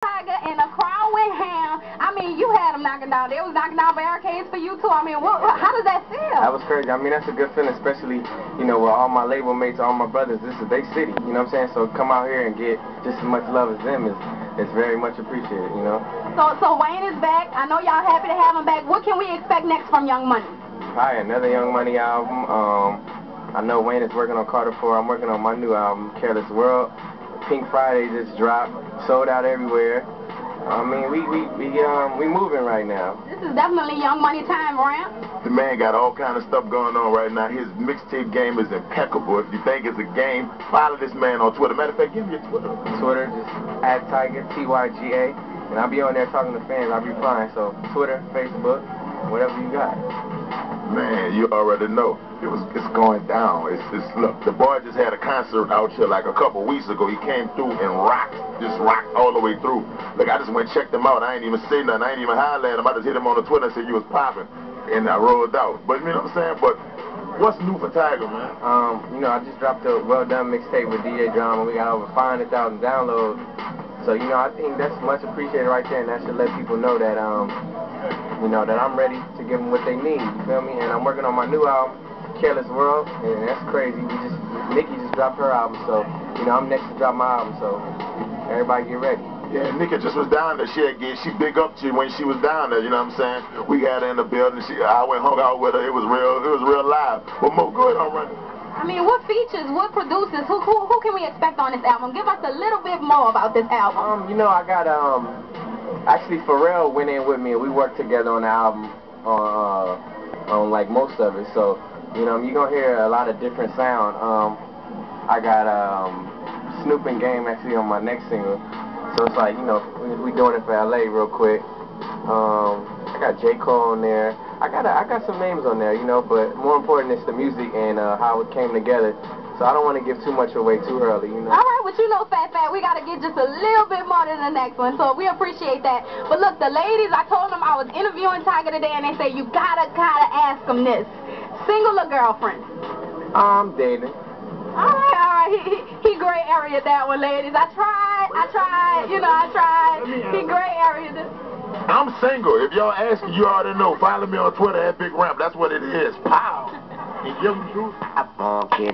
Tyga and the crowd went ham. I mean, you had them knocking down. They was knocking down barricades for you too. I mean, what, how does that feel? That was crazy. I mean, that's a good feeling, especially, you know, with all my label mates, all my brothers. This is their city, you know what I'm saying? So come out here and get just as much love as them is, is very much appreciated, you know? So, so Wayne is back. I know y'all happy to have him back. What can we expect next from Young Money? Probably another Young Money album. Um, I know Wayne is working on Carter 4. I'm working on my new album, Careless World. Pink Friday just dropped, sold out everywhere. I mean, we we we um we moving right now. This is definitely Young Money time, Ramp. The man got all kind of stuff going on right now. His mixtape game is impeccable. If you think it's a game, follow this man on Twitter. Matter of fact, give me your Twitter. Twitter, just at Tyga T Y G A, and I'll be on there talking to fans. I'll be replying. So Twitter, Facebook, whatever you got. Man, you already know. It was it's going down. It's it's look, the boy just had a concert out here like a couple weeks ago. He came through and rocked, just rocked all the way through. Look, I just went and checked him out. I ain't even say nothing. I ain't even holler at him. I just hit him on the Twitter and said you was popping. And I rolled out. But you know what I'm saying? But what's new for Tyga, man? Um, you know, I just dropped a well done mixtape with DJ Drama. We got over 500,000 downloads. So, you know, I think that's much appreciated right there, and that should let people know that, um, you know, that I'm ready to give them what they need. You feel me? And I'm working on my new album, Careless World, and that's crazy. We just, Nikki just dropped her album, so, you know, I'm next to drop my album, so everybody get ready. Yeah, Nikki just was down there. She had, she big up to you when she was down there. You know what I'm saying? We had her in the building. She, I went hung out with her. It was real. It was real live. But Mo, go ahead on running. I mean, what features, what producers, who, who who can we expect on this album? Give us a little bit more about this album. Um, you know, I got um, actually Pharrell went in with me and we worked together on the album on uh, on like most of it. So, you know, you're gonna hear a lot of different sound. Um, I got um, Snoop and Game actually on my next single. So it's like, you know, we, we doing it for LA real quick. Um, I got J. Cole on there. I got a, I got some names on there, you know, but more important is the music and uh, how it came together. So I don't want to give too much away too early, you know. All right, but you know, Phat Phat, we got to get just a little bit more than the next one, so we appreciate that. But look, the ladies, I told them I was interviewing Tyga today, and they say you gotta, gotta ask them this: single or girlfriend? I'm dating. All right, all right, he, he, he gray area that one, ladies. I tried, I tried, you know, I tried. He gray area. This. I'm single. If y'all asking, you already know. Follow me on Twitter at Big Ramp. That's what it is. Pow. You And young truth. I bump it.